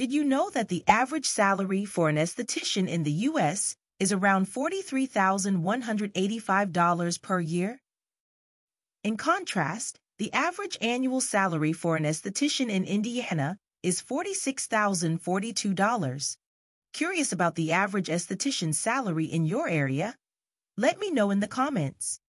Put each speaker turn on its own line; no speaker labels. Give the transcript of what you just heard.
Did you know that the average salary for an esthetician in the U.S. is around $43,185 per year? In contrast, the average annual salary for an esthetician in Indiana is $46,042. Curious about the average esthetician's salary in your area? Let me know in the comments.